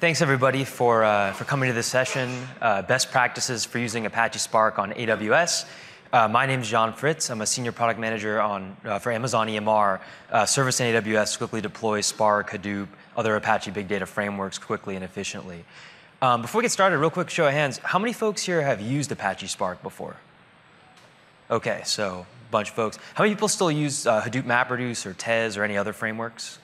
Thanks everybody for, uh, for coming to this session, uh, Best Practices for Using Apache Spark on AWS. Uh, my name is John Fritz. I'm a Senior Product Manager on, uh, for Amazon EMR, uh, service in AWS quickly deploy Spark, Hadoop, other Apache Big Data frameworks quickly and efficiently. Um, before we get started, real quick show of hands, how many folks here have used Apache Spark before? Okay, so a bunch of folks. How many people still use uh, Hadoop MapReduce or Tez or any other frameworks?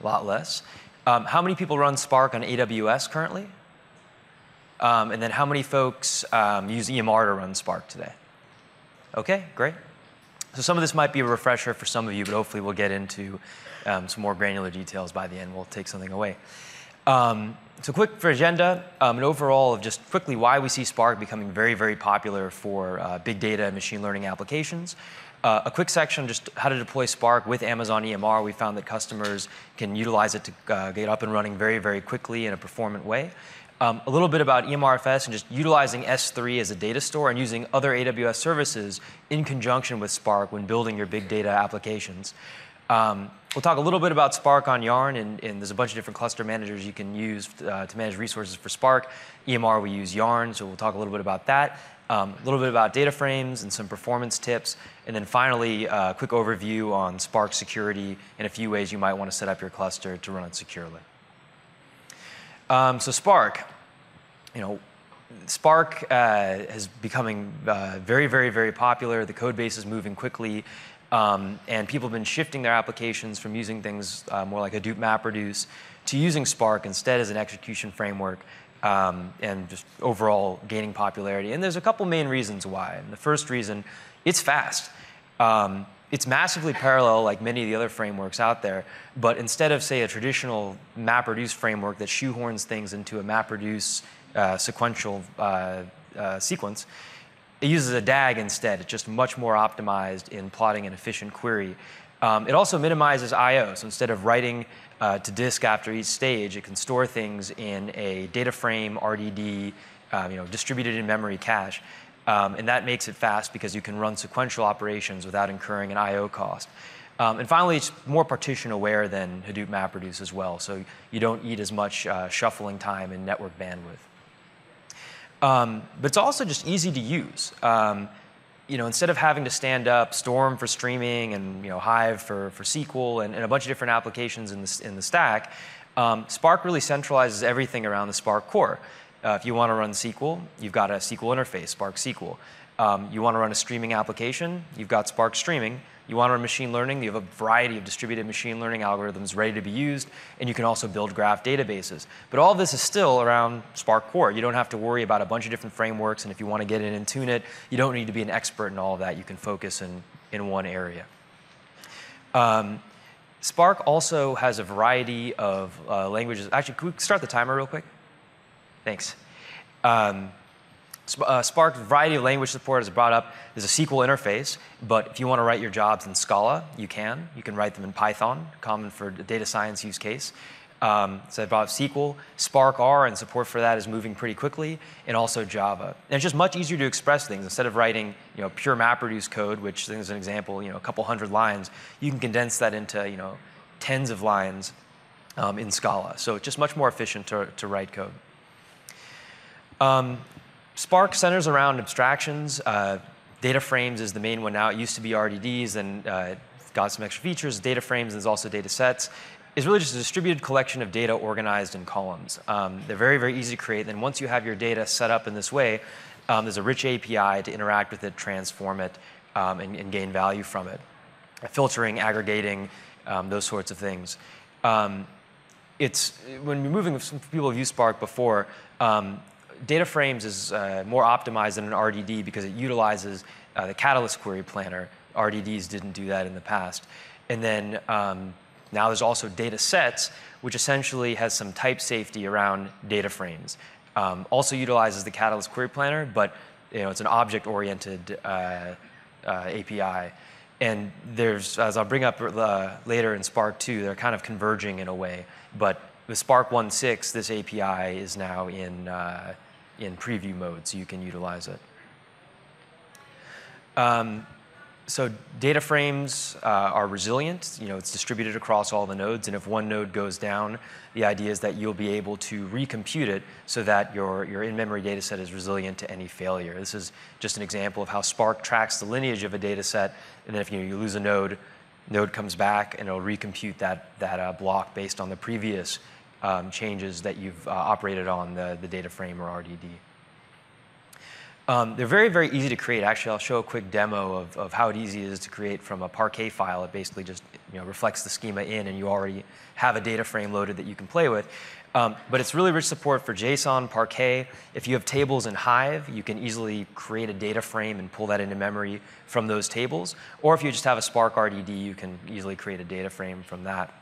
A lot less. Um, how many people run Spark on AWS currently? Um, and then how many folks um, use EMR to run Spark today? Okay, great. So some of this might be a refresher for some of you, but hopefully we'll get into um, some more granular details by the end. We'll take something away. Um, so quick for agenda, um, and overall of just quickly why we see Spark becoming very, very popular for uh, big data and machine learning applications. Uh, a quick section, just how to deploy Spark with Amazon EMR. We found that customers can utilize it to uh, get up and running very, very quickly in a performant way. Um, a little bit about EMRFS and just utilizing S3 as a data store and using other AWS services in conjunction with Spark when building your big data applications. Um, we'll talk a little bit about Spark on Yarn, and, and there's a bunch of different cluster managers you can use uh, to manage resources for Spark. EMR, we use Yarn, so we'll talk a little bit about that. Um, a little bit about data frames and some performance tips, and then finally, a uh, quick overview on Spark security and a few ways you might want to set up your cluster to run it securely. Um, so Spark, you know, Spark uh, is becoming uh, very, very, very popular. The code base is moving quickly, um, and people have been shifting their applications from using things uh, more like Hadoop MapReduce to using Spark instead as an execution framework um, and just overall gaining popularity. And there's a couple main reasons why. And the first reason, it's fast. Um, it's massively parallel like many of the other frameworks out there, but instead of say a traditional MapReduce framework that shoehorns things into a MapReduce uh, sequential uh, uh, sequence, it uses a DAG instead. It's just much more optimized in plotting an efficient query. Um, it also minimizes I/O. So instead of writing uh, to disk after each stage, it can store things in a data frame, RDD, um, you know, distributed in memory cache. Um, and that makes it fast because you can run sequential operations without incurring an I/O cost. Um, and finally, it's more partition aware than Hadoop MapReduce as well, so you don't eat as much uh, shuffling time and network bandwidth. Um, but it's also just easy to use. You know, instead of having to stand up Storm for streaming and you know, Hive for, SQL and, a bunch of different applications in the, in the stack, Spark really centralizes everything around the Spark core. Uh, if you want to run SQL, you've got a SQL interface, Spark SQL. Um, you want to run a streaming application, you've got Spark Streaming. You want to run machine learning, you have a variety of distributed machine learning algorithms ready to be used, and you can also build graph databases. But all this is still around Spark Core. You don't have to worry about a bunch of different frameworks, and if you want to get in and tune it, you don't need to be an expert in all of that. You can focus in, in one area. Um, Spark also has a variety of uh, languages. Actually, can we start the timer real quick? Thanks. Um, uh, Spark, variety of language support is brought up. There's a SQL interface, but if you want to write your jobs in Scala, you can. You can write them in Python, common for the data science use case. Um, so I brought up SQL, Spark R, and support for that is moving pretty quickly, and also Java. And it's just much easier to express things. Instead of writing you know, pure MapReduce code, which is an example, you know, a couple hundred lines, you can condense that into you know, tens of lines um, in Scala. So it's just much more efficient to, to write code. Um, Spark centers around abstractions. Uh, data frames is the main one now. It used to be RDDs and uh, got some extra features. Data frames, there's also data sets. Is really just a distributed collection of data organized in columns. Um, they're very, very easy to create. And once you have your data set up in this way, um, there's a rich API to interact with it, transform it, um, and, and, gain value from it. Filtering, aggregating, um, those sorts of things. Um, it's when you're moving, some people have used Spark before. Data frames is uh, more optimized than an RDD because it utilizes uh, the Catalyst Query Planner. RDDs didn't do that in the past. And then um, now there's also data sets, which essentially has some type safety around data frames. Um, also utilizes the Catalyst Query Planner, but you know, it's an object-oriented uh, uh API. And there's, as I'll bring up uh, later in Spark 2, they're kind of converging in a way. But with Spark 1.6, this API is now in, uh, in preview mode, so you can utilize it. Um, so data frames uh, are resilient. You know, it's distributed across all the nodes, and if one node goes down, the idea is that you'll be able to recompute it so that your, your in-memory data set is resilient to any failure. This is just an example of how Spark tracks the lineage of a data set, and then if you, know, you lose a node, node comes back and it'll recompute that, that uh, block based on the previous um, changes that you've uh, operated on the, the data frame or RDD. Um, they're very, very easy to create. Actually, I'll show a quick demo of, of how easy it is to create from a Parquet file. It basically just you know, reflects the schema in, and you already have a data frame loaded that you can play with. Um, but it's really rich support for JSON, Parquet. If you have tables in Hive, you can easily create a data frame and pull that into memory from those tables. Or if you just have a Spark RDD, you can easily create a data frame from that.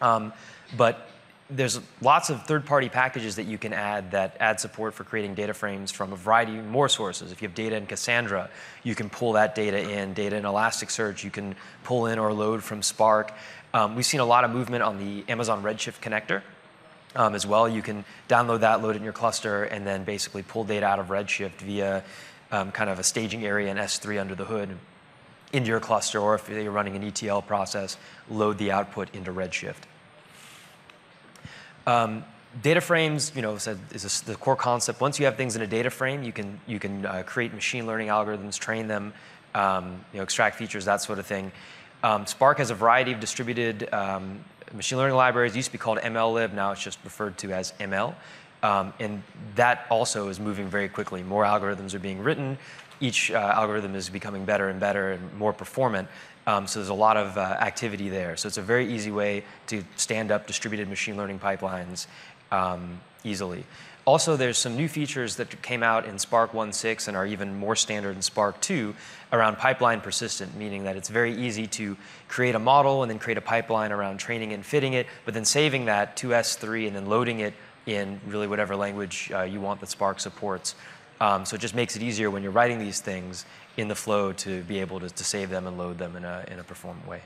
Um, but there's lots of third-party packages that you can add that add support for creating data frames from a variety more sources. If you have data in Cassandra, you can pull that data in. Data in Elasticsearch, you can pull in or load from Spark. Um, we've seen a lot of movement on the Amazon Redshift connector um, as well. You can download that, load it in your cluster, and then basically pull data out of Redshift via um, kind of a staging area in S3 under the hood into your cluster, or if you're running an ETL process, load the output into Redshift. Um, data frames, you know, is the core concept. Once you have things in a data frame, you can you can uh, create machine learning algorithms, train them, um, you know, extract features, that sort of thing. Um, Spark has a variety of distributed um, machine learning libraries. It used to be called MLlib. Now it's just referred to as ML. Um, and that also is moving very quickly. More algorithms are being written. Each uh, algorithm is becoming better and better and more performant. Um, so there's a lot of uh, activity there. So it's a very easy way to stand up distributed machine learning pipelines um, easily. Also, there's some new features that came out in Spark 1.6 and are even more standard in Spark 2 around pipeline persistent, meaning that it's very easy to create a model and then create a pipeline around training and fitting it, but then saving that to S3 and then loading it in really whatever language uh, you want that Spark supports. Um, so it just makes it easier when you're writing these things in the flow to be able to, to save them and load them in a, in a performant way.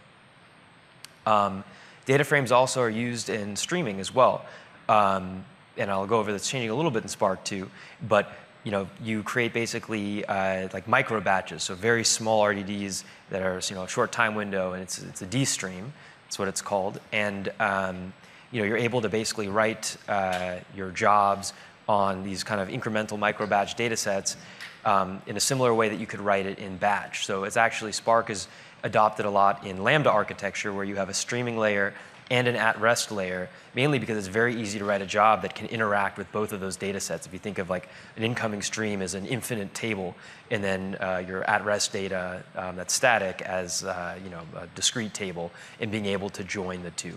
Um, data frames also are used in streaming as well. Um, and I'll go over this changing a little bit in Spark too, but you know, you create basically uh, like micro batches, so very small RDDs that are you know a short time window, and it's it's a D stream. That's what it's called, and um, you know you're able to basically write uh, your jobs on these kind of incremental micro batch data sets um, in a similar way that you could write it in batch. So it's actually Spark is adopted a lot in Lambda architecture where you have a streaming layer and an at-rest layer, mainly because it's very easy to write a job that can interact with both of those data sets. If you think of like an incoming stream as an infinite table, and then uh, your at-rest data um, that's static as uh, you know a discrete table, and being able to join the two.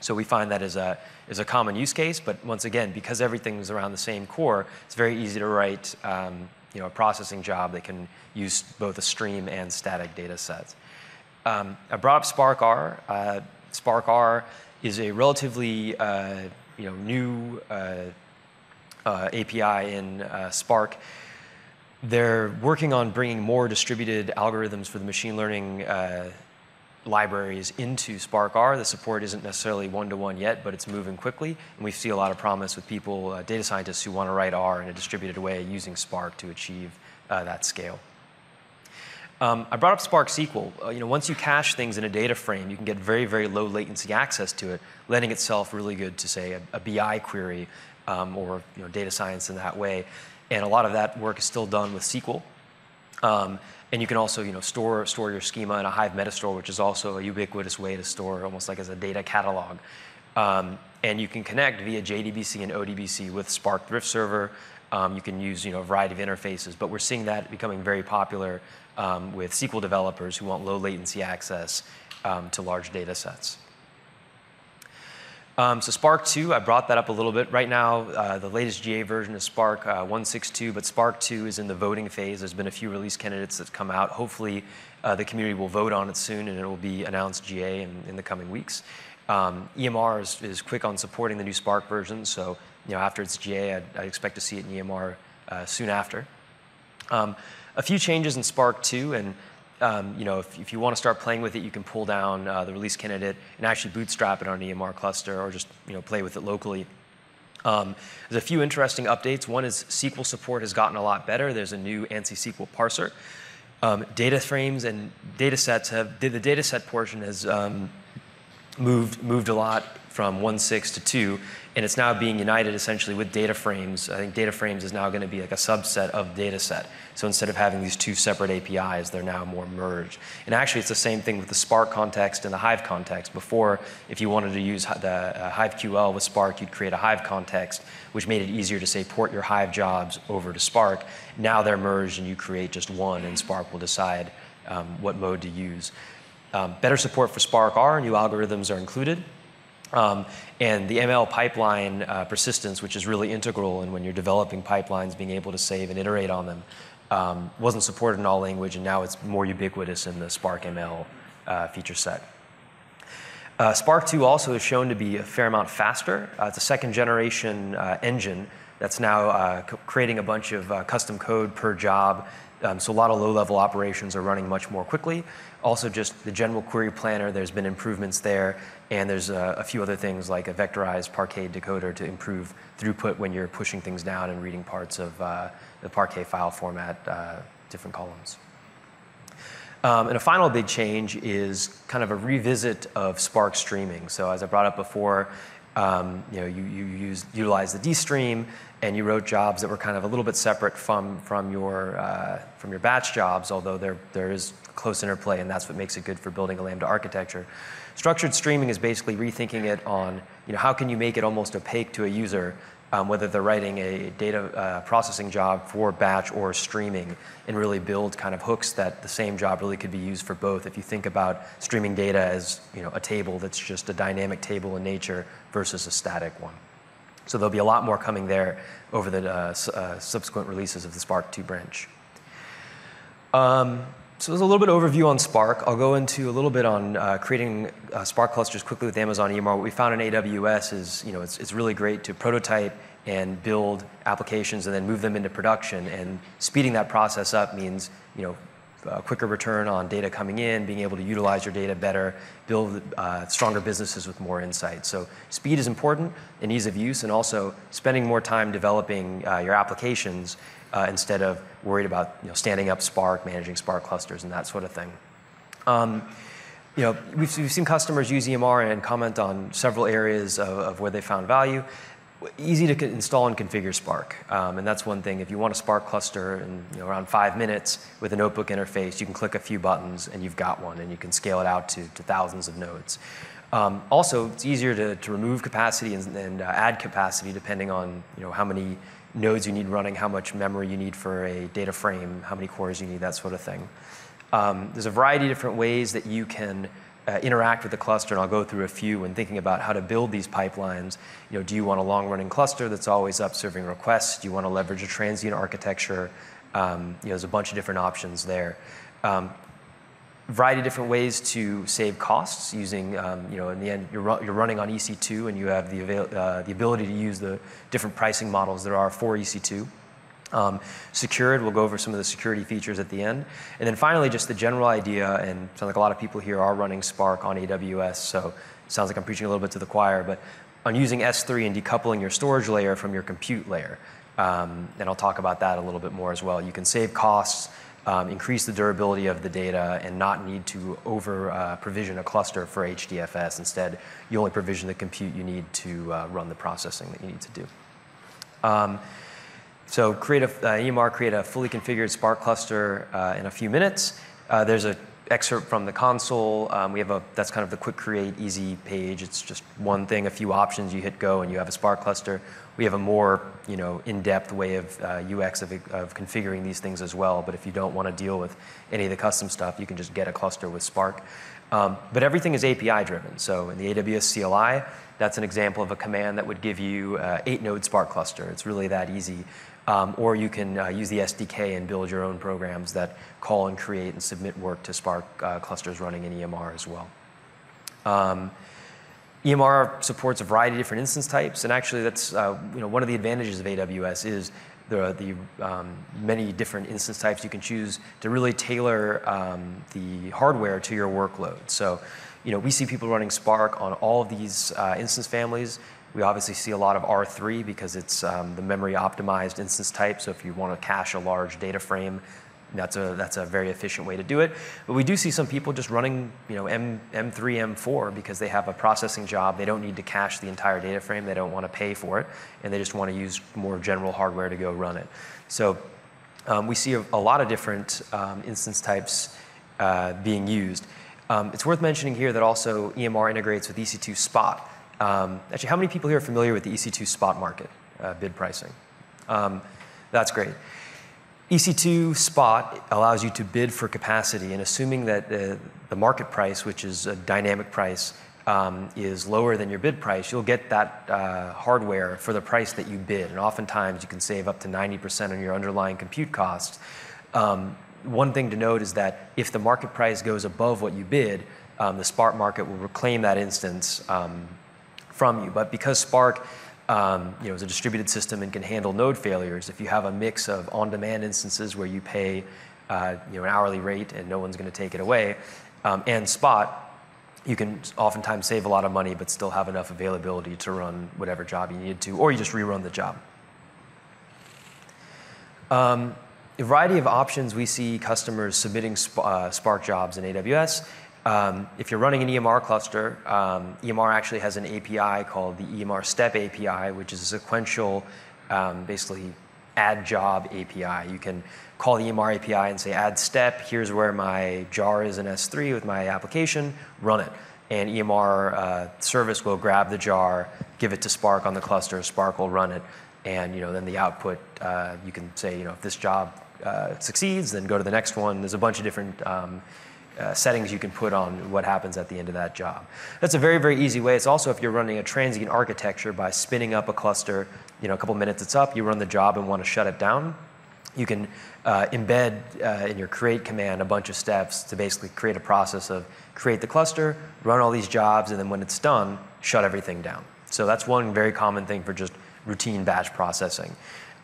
So we find that as a, as a common use case, but once again, because everything is around the same core, it's very easy to write um, you know, a processing job that can use both a stream and static data sets. Um, I brought up Spark R. Uh, Spark R is a relatively uh, you know, new uh, uh API in uh, Spark. They're working on bringing more distributed algorithms for the machine learning uh, libraries into Spark R. The support isn't necessarily one-to-one yet, but it's moving quickly, and we see a lot of promise with people, uh, data scientists who want to write R in a distributed way using Spark to achieve uh, that scale. Um, I brought up Spark SQL. Uh, you know, once you cache things in a data frame, you can get very, very low latency access to it, lending itself really good to, say, a, a BI query um, or you know, data science in that way. And a lot of that work is still done with SQL. Um, and you can also you know, store, store your schema in a Hive Metastore, which is also a ubiquitous way to store almost like as a data catalog. Um, and you can connect via JDBC and ODBC with Spark Thrift Server. Um, you can use you know, a variety of interfaces, but we're seeing that becoming very popular um, with SQL developers who want low latency access um, to large data sets. Um, so Spark 2, I brought that up a little bit. Right now, uh, the latest GA version is Spark uh, 162, but Spark 2 is in the voting phase. There's been a few release candidates that come out. Hopefully, uh, the community will vote on it soon, and it will be announced GA in, in the coming weeks. Um, EMR is, is, quick on supporting the new Spark version, so you know, after it's GA, I'd, I'd expect to see it in EMR uh, soon after. Um, a few changes in Spark 2, and um, you know, if, if, you want to start playing with it, you can pull down uh, the release candidate and actually bootstrap it on an EMR cluster or just you know, play with it locally. Um, there's a few interesting updates. One is SQL support has gotten a lot better. There's a new ANSI SQL parser. Um, data frames and data sets have, the data set portion has um, moved, moved a lot from 1.6 to 2, and it's now being united essentially with data frames. I think data frames is now going to be like a subset of data set. So instead of having these two separate APIs, they're now more merged. And actually, it's the same thing with the Spark context and the Hive context. Before, if you wanted to use the uh, Hive QL with Spark, you'd create a Hive context, which made it easier to say port your Hive jobs over to Spark. Now they're merged, and you create just one, and Spark will decide um, what mode to use. Um, better support for Spark R, new algorithms are included. Um, and the ML pipeline uh, persistence, which is really integral in when you're developing pipelines, being able to save and iterate on them, um, wasn't supported in all language, and now it's more ubiquitous in the Spark ML uh, feature set. Uh, Spark 2 also is shown to be a fair amount faster. Uh, it's a second generation uh, engine that's now uh, creating a bunch of custom code per job um, so a lot of low-level operations are running much more quickly. Also, just the general query planner, there's been improvements there, and there's a, a few other things like a vectorized Parquet decoder to improve throughput when you're pushing things down and reading parts of uh, the Parquet file format, uh, different columns. Um, and a final big change is kind of a revisit of Spark streaming. So as I brought up before, um, you know, you, you use, utilize the dstream and you wrote jobs that were kind of a little bit separate from, from, your, uh, from your batch jobs, although there, there is close interplay, and that's what makes it good for building a Lambda architecture. Structured streaming is basically rethinking it on, you know, how can you make it almost opaque to a user, um, whether they're writing a data uh, processing job for batch or streaming, and really build kind of hooks that the same job really could be used for both. If you think about streaming data as, you know, a table that's just a dynamic table in nature versus a static one. So there'll be a lot more coming there over the uh, uh, subsequent releases of the Spark 2 branch. Um, so there's a little bit of overview on Spark. I'll go into a little bit on uh, creating uh, Spark clusters quickly with Amazon EMR. What we found in AWS is, you know, it's, it's really great to prototype and build applications and then move them into production. And speeding that process up means, you know, quicker return on data coming in, being able to utilize your data better, build uh, stronger businesses with more insight. So speed is important and ease of use, and also spending more time developing uh, your applications instead of worried about you know, standing up Spark, managing Spark clusters, and that sort of thing. Um, you know, we've, we've, seen customers use EMR and comment on several areas of, of where they found value easy to install and configure Spark. Um, and that's one thing. If you want a Spark cluster in you know, around five minutes with a notebook interface, you can click a few buttons and you've got one, and you can scale it out to, to thousands of nodes. Um, also, it's easier to, to remove capacity and, and uh, add capacity depending on you know, how many nodes you need running, how much memory you need for a data frame, how many cores you need, that sort of thing. Um, there's a variety of different ways that you can uh, interact with the cluster, and I'll go through a few when thinking about how to build these pipelines. You know, do you want a long-running cluster that's always up serving requests? Do you want to leverage a transient architecture? Um, you know, there's a bunch of different options there. Um, variety of different ways to save costs using, um, you know, in the end, you're, you're running on EC2 and you have the, avail- uh, the ability to use the different pricing models there are for EC2. Um, secured, we'll go over some of the security features at the end. And then finally, just the general idea, and sounds like a lot of people here are running Spark on AWS, so it sounds like I'm preaching a little bit to the choir, but on using S3 and decoupling your storage layer from your compute layer. Um, and I'll talk about that a little bit more as well. You can save costs, increase the durability of the data, and not need to over uh, provision a cluster for HDFS. Instead, you only provision the compute you need to uh, run the processing that you need to do. Um, so create a, uh, EMR create a fully configured Spark cluster in a few minutes. There's an excerpt from the console. Um, we have a, that's kind of the quick create easy page. It's just one thing, a few options, you hit go and you have a Spark cluster. We have a more you know, in-depth way of uh, UX of, of configuring these things as well. But if you don't want to deal with any of the custom stuff, you can just get a cluster with Spark. Um, but everything is API driven. So in the AWS CLI, that's an example of a command that would give you uh, eight node Spark cluster. It's really that easy. Um, or you can uh, use the SDK and build your own programs that call and create and submit work to Spark uh, clusters running in EMR as well. Um, EMR supports a variety of different instance types, and actually that's uh, you know, one of the advantages of AWS is the, the um, many different instance types you can choose to really tailor um, the hardware to your workload. So you know, we see people running Spark on all of these uh, instance families. We obviously see a lot of R3 because it's um, the memory optimized instance type. So if you want to cache a large data frame, that's a that's a very efficient way to do it. But we do see some people just running you know M M3 M4 because they have a processing job. They don't need to cache the entire data frame. They don't want to pay for it, and they just want to use more general hardware to go run it. So um, we see a, a, lot of different um, instance types uh, being used. Um, it's worth mentioning here that also EMR integrates with EC2 Spot. Um, actually, how many people here are familiar with the EC2 Spot market uh, bid pricing? Um, that's great. EC2 Spot allows you to bid for capacity, and assuming that uh, the market price, which is a dynamic price, um, is lower than your bid price, you'll get that uh, hardware for the price that you bid. And oftentimes you can save up to 90% on your underlying compute costs. Um, one thing to note is that if the market price goes above what you bid, um, the Spark market will reclaim that instance um, from you. But because Spark um, you know, is a distributed system and can handle node failures. If you have a mix of on-demand instances where you pay uh, you know, an hourly rate and no one's going to take it away, um, and spot, you can oftentimes save a lot of money but still have enough availability to run whatever job you need to, or you just rerun the job. Um, a variety of options we see customers submitting uh, Spark jobs in AWS. Um, if you're running an EMR cluster, um, EMR actually has an API called the EMR Step API, which is a sequential, um, basically add job API. You can call the EMR API and say add step, here's where my jar is in S3 with my application, run it. And EMR uh, service will grab the jar, give it to Spark on the cluster, Spark will run it, and you know, then the output, uh, you can say, you know, if this job uh, succeeds, then go to the next one. There's a bunch of different um, uh, settings you can put on what happens at the end of that job. That's a very, very easy way. It's also if you're running a transient architecture by spinning up a cluster, you know, a couple minutes it's up, you run the job and want to shut it down, you can uh, embed uh, in your create command a bunch of steps to basically create a process of create the cluster, run all these jobs, and then when it's done, shut everything down. So that's one very common thing for just routine batch processing.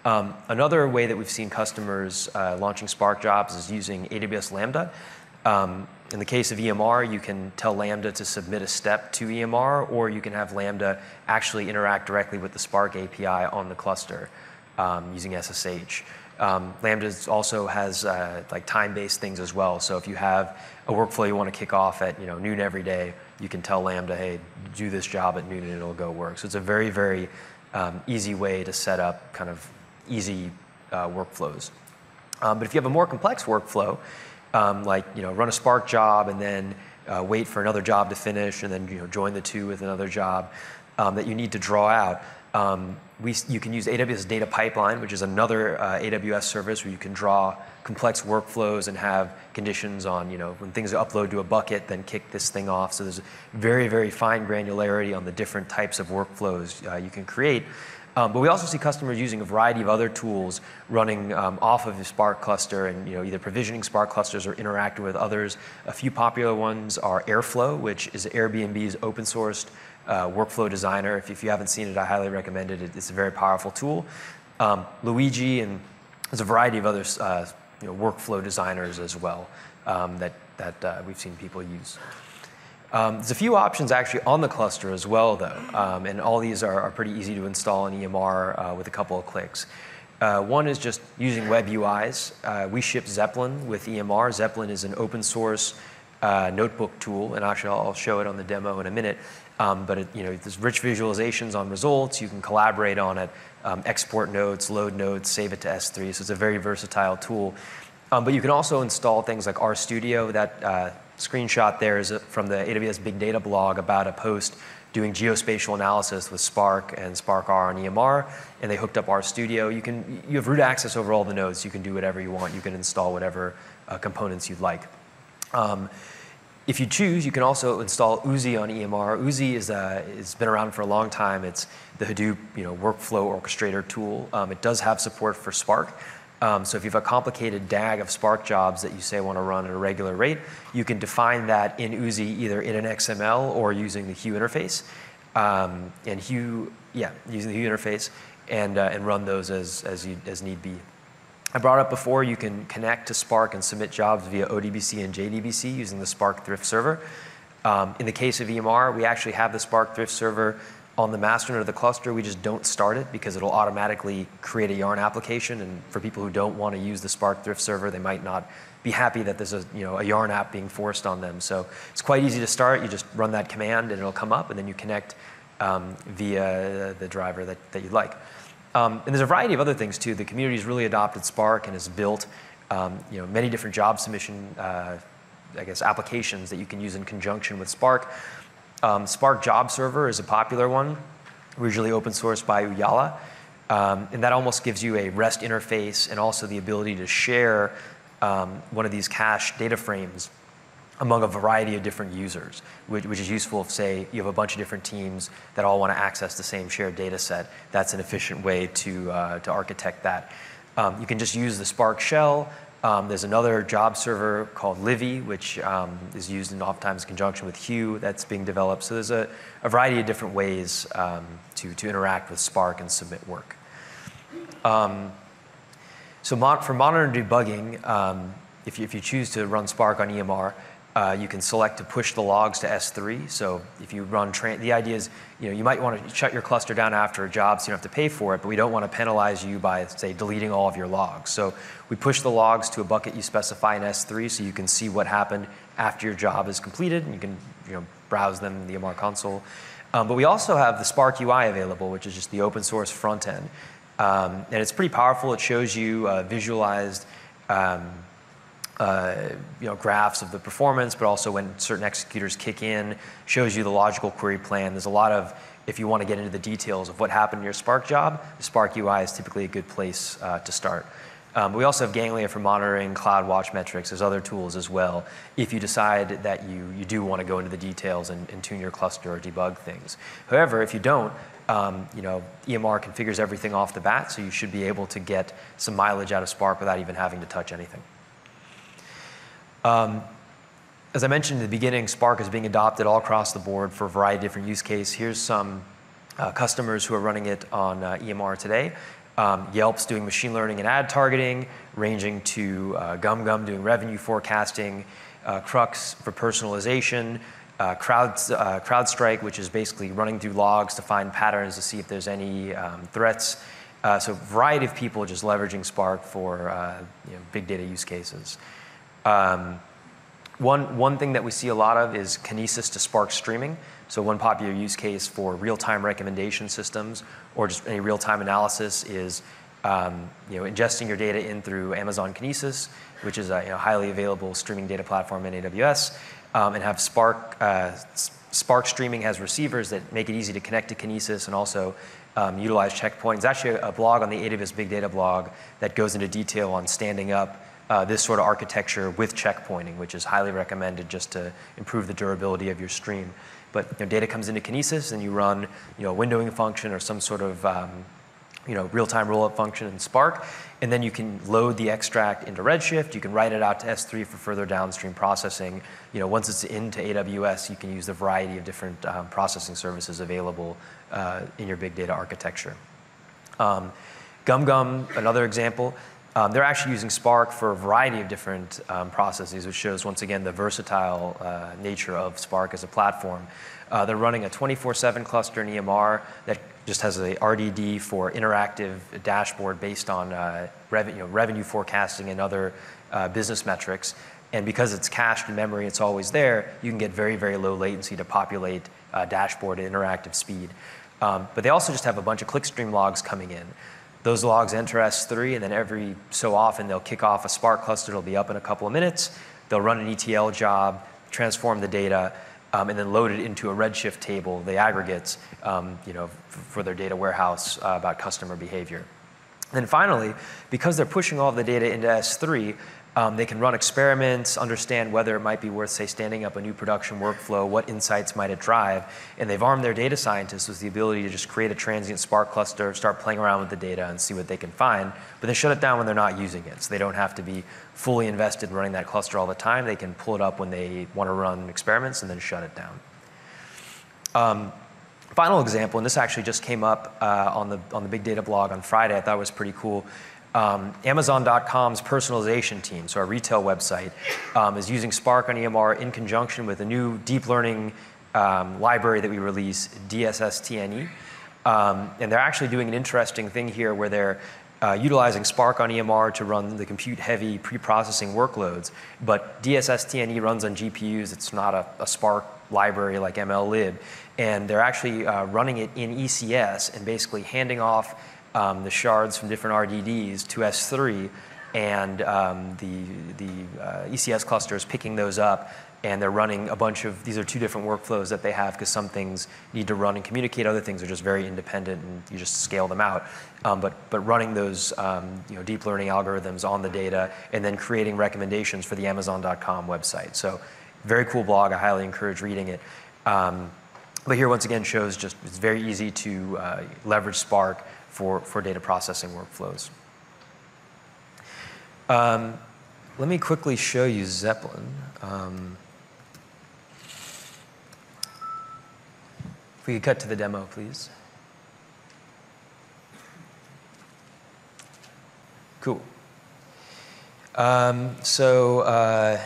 Um, another way that we've seen customers uh, launching Spark jobs is using AWS Lambda. Um, in the case of EMR, you can tell Lambda to submit a step to EMR, or you can have Lambda actually interact directly with the Spark API on the cluster um, using SSH. Um, Lambda also has uh, like time-based things as well. So if you have a workflow you want to kick off at you know noon every day, you can tell Lambda, hey, do this job at noon and it'll go work. So it's a very, very um, easy way to set up kind of easy uh, workflows. Um, but if you have a more complex workflow, um, like you know run a Spark job and then uh, wait for another job to finish and then you know join the two with another job um, that you need to draw out. Um, we, you can use AWS Data Pipeline, which is another uh, AWS service where you can draw complex workflows and have conditions on, you know, when things upload to a bucket, then kick this thing off. So there's very, very fine granularity on the different types of workflows uh, you can create. Um, but we also see customers using a variety of other tools running um, off of the Spark cluster and you know, either provisioning Spark clusters or interacting with others. A few popular ones are Airflow, which is Airbnb's open sourced uh, workflow designer. If, if, you haven't seen it, I highly recommend it. It's a very powerful tool. Um, Luigi and there's a variety of other uh, you know, workflow designers as well um, that, that uh, we've seen people use. Um, there's a few options actually on the cluster as well, though, um, and all these are, are, pretty easy to install in EMR uh, with a couple of clicks. Uh, one is just using web UIs. Uh, we ship Zeppelin with EMR. Zeppelin is an open source uh, notebook tool, and actually I'll, show it on the demo in a minute. Um, but it, you know, there's rich visualizations on results. You can collaborate on it, um, export notes, load notes, save it to S3. So it's a very versatile tool. Um, but you can also install things like RStudio that uh, screenshot there is from the AWS Big Data blog about a post doing geospatial analysis with Spark and Spark R on EMR, and they hooked up RStudio. You can you have root access over all the nodes. You can do whatever you want. You can install whatever uh, components you'd like. Um, if you choose, you can also install Oozie on EMR. Oozie is uh, has been around for a long time. It's the Hadoop you know, workflow orchestrator tool. Um, it does have support for Spark. Um, so if you have a complicated DAG of Spark jobs that you say want to run at a regular rate, you can define that in Oozie either in an XML or using the Hue interface. Um, and Hue, yeah, using the Hue interface and, uh, and run those as, as, you, as need be. I brought up before you can connect to Spark and submit jobs via ODBC and JDBC using the Spark Thrift server. Um, in the case of EMR, we actually have the Spark Thrift server on the master node of the cluster, we just don't start it because it'll automatically create a Yarn application. And for people who don't want to use the Spark Thrift server, they might not be happy that there's a, you know, a Yarn app being forced on them. So it's quite easy to start. You just run that command and it'll come up and then you connect um, via the driver that, that you'd like. Um, and there's a variety of other things too. The community's really adopted Spark and has built um, you know, many different job submission, uh, I guess, applications that you can use in conjunction with Spark. Um, Spark Job Server is a popular one, originally open sourced by Ooyala. Um, and that almost gives you a REST interface and also the ability to share um, one of these cache data frames among a variety of different users, which, which, is useful if, say, you have a bunch of different teams that all want to access the same shared data set. That's an efficient way to, uh, to architect that. Um, you can just use the Spark shell. Um, there's another job server called Livy, which um, is used in oftentimes in conjunction with Hue that's being developed. So there's a, a variety of different ways um, to, to interact with Spark and submit work. Um, so mon for monitoring debugging, um, if you, if you choose to run Spark on EMR, uh, you can select to push the logs to S3. So if you run, the idea is, you know, you might want to shut your cluster down after a job so you don't have to pay for it, but we don't want to penalize you by, say, deleting all of your logs. So we push the logs to a bucket you specify in S3 so you can see what happened after your job is completed, and you can, you know, browse them in the EMR console. Um, but we also have the Spark UI available, which is just the open source front end. Um, and it's pretty powerful. It shows you uh, visualized um, you know, graphs of the performance, but also when certain executors kick in, shows you the logical query plan. There's a lot of, if you want to get into the details of what happened in your Spark job, the Spark UI is typically a good place uh, to start. Um, we also have Ganglia for monitoring CloudWatch metrics. There's other tools as well if you decide that you, you do want to go into the details and, and tune your cluster or debug things. However, if you don't, um, you know, EMR configures everything off the bat, so you should be able to get some mileage out of Spark without even having to touch anything. Um, as I mentioned in the beginning, Spark is being adopted all across the board for a variety of different use cases. Here's some uh, customers who are running it on uh, EMR today. Um, Yelp's doing machine learning and ad targeting, ranging to uh, GumGum doing revenue forecasting, uh, Krux for personalization, uh, Crowd, uh, CrowdStrike, which is basically running through logs to find patterns to see if there's any um, threats. Uh, so a variety of people just leveraging Spark for uh, big data use cases. Um, one, one thing that we see a lot of is Kinesis to Spark streaming. So one popular use case for real-time recommendation systems or just any real-time analysis is um, you know, ingesting your data in through Amazon Kinesis, which is a highly available streaming data platform in AWS, um, and have Spark, uh, Spark streaming has receivers that make it easy to connect to Kinesis and also utilize checkpoints. Actually, a blog on the AWS Big Data blog that goes into detail on standing up this sort of architecture with checkpointing, which is highly recommended just to improve the durability of your stream. But you know, data comes into Kinesis and you run you know, a windowing function or some sort of um, you know, real-time rollup function in Spark, and then you can load the extract into Redshift. You can write it out to S3 for further downstream processing. You know, once it's into AWS, you can use the variety of different um, processing services available uh, in your big data architecture. Um, GumGum, another example, um, they're actually using Spark for a variety of different um, processes, which shows once again the versatile uh, nature of Spark as a platform. Uh, they're running a 24/7 cluster in EMR that just has a RDD for interactive dashboard based on uh, revenue, you know, revenue forecasting and other uh, business metrics. And because it's cached in memory, it's always there. You can get very very low latency to populate uh, dashboard at interactive speed. Um, but they also just have a bunch of clickstream logs coming in. Those logs enter S3, and then every so often they'll kick off a Spark cluster. It'll be up in a couple of minutes. They'll run an ETL job, transform the data, um, and then load it into a Redshift table, the aggregates, um, you know, for their data warehouse uh, about customer behavior. Then finally, because they're pushing all the data into S3, um, they can run experiments, understand whether it might be worth, say, standing up a new production workflow, what insights might it drive, and they've armed their data scientists with the ability to just create a transient Spark cluster, start playing around with the data and see what they can find, but they shut it down when they're not using it, so they don't have to be fully invested in running that cluster all the time. They can pull it up when they want to run experiments and then shut it down. Um, final example, and this actually just came up uh, on, the, on the Big Data blog on Friday, I thought it was pretty cool. Um, Amazon.com's personalization team, so our retail website, um, is using Spark on EMR in conjunction with a new deep learning um, library that we release, DSSTNE. Um, and they're actually doing an interesting thing here where they're uh, utilizing Spark on EMR to run the compute-heavy pre-processing workloads, but DSSTNE runs on GPUs. It's not a, a Spark library like MLlib, and they're actually uh, running it in ECS and basically handing off um, the shards from different RDDs to S3, and um, the, the uh, ECS cluster is picking those up and they're running a bunch of these are two different workflows that they have because some things need to run and communicate other things are just very independent and you just scale them out. Um, but but running those um, you know deep learning algorithms on the data and then creating recommendations for the amazon.com website. So very cool blog. I highly encourage reading it. Um, but here once again shows just it's very easy to uh, leverage spark for for data processing workflows um, let me quickly show you zeppelin um, If we could cut to the demo, please. Cool. Um, so, uh,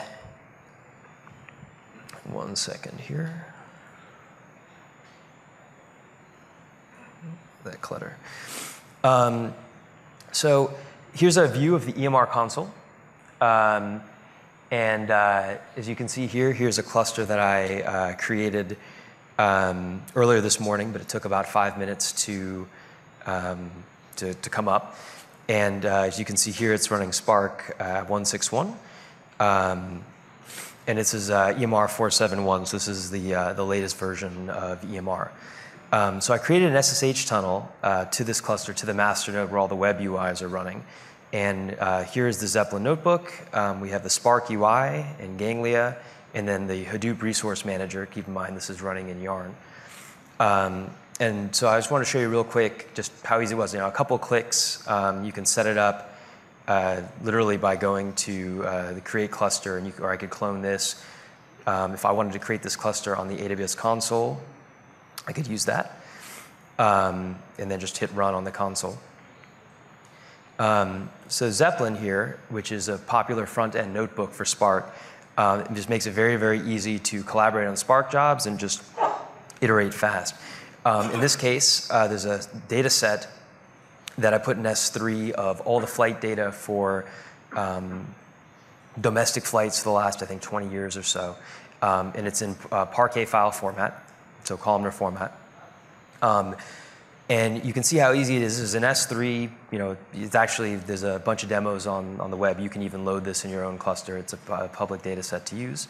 one second here. That clutter. Um, so, here's a view of the EMR console. Um, and uh, as you can see here, here's a cluster that I uh, created um, earlier this morning, but it took about five minutes to, um, to, to, come up. And uh, as you can see here, it's running Spark uh, 161. Um, and this is uh, EMR 471, so this is the, uh, the latest version of EMR. Um, so I created an SSH tunnel uh, to this cluster, to the master node where all the web UIs are running. And uh, here is the Zeppelin notebook. Um, we have the Spark UI and Ganglia and then the Hadoop Resource Manager. Keep in mind this is running in Yarn. Um, and so I just want to show you real quick just how easy it was. You know, a couple clicks, um, you can set it up uh, literally by going to uh, the create cluster, and you, or I could clone this. Um, if I wanted to create this cluster on the AWS console, I could use that, um, and then just hit run on the console. Um, so Zeppelin here, which is a popular front-end notebook for Spark, uh, just makes it very, very easy to collaborate on Spark jobs and just iterate fast. Um, in this case, uh, there's a data set that I put in S3 of all the flight data for um, domestic flights for the last, I think, 20 years or so. Um, and it's in uh, Parquet file format, so columnar format. Um, and you can see how easy it is. This is an S3, you know, it's actually, there's a bunch of demos on, on the web. You can even load this in your own cluster. It's a, a public data set to use.